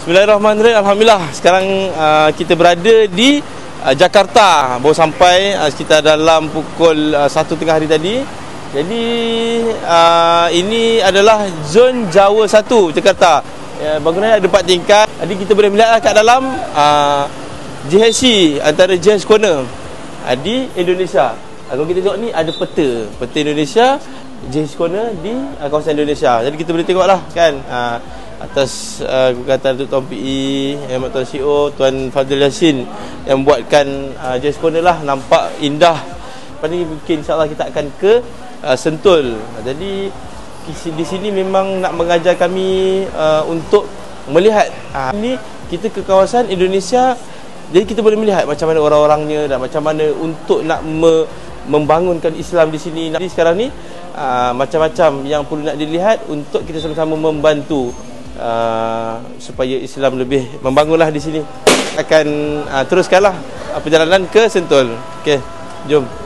Bismillahirrahmanirrahim. Alhamdulillah sekarang uh, kita berada di uh, Jakarta. Baru sampai uh, sekitar dalam pukul uh, 1.30 hari tadi. Jadi uh, ini adalah zon Jawa 1 Jakarta. Uh, bangunan ada 4 tingkat. Jadi kita boleh melihat kat dalam uh, JHC antara JHC Corner uh, di Indonesia. Uh, kalau kita tengok ni ada peta. Peta Indonesia JHC Corner di uh, kawasan Indonesia. Jadi kita boleh tengoklah kan. Uh, atas uh, kata Datuk Tuan PE, Yang Tuan CEO, Tuan Fadil Yassin yang buatkan uh, Jazz Corner lah nampak indah. Lepas ni mungkin insyaAllah kita akan ke uh, Sentul. Jadi di sini memang nak mengajar kami uh, untuk melihat. Uh, ini kita ke kawasan Indonesia jadi kita boleh melihat macam mana orang-orangnya dan macam mana untuk nak me, membangunkan Islam di sini. Jadi sekarang ni uh, macam-macam yang perlu nak dilihat untuk kita sama-sama membantu uh, supaya Islam lebih membangunlah di sini akan uh, teruskanlah perjalanan ke Sentul. Okey, jom.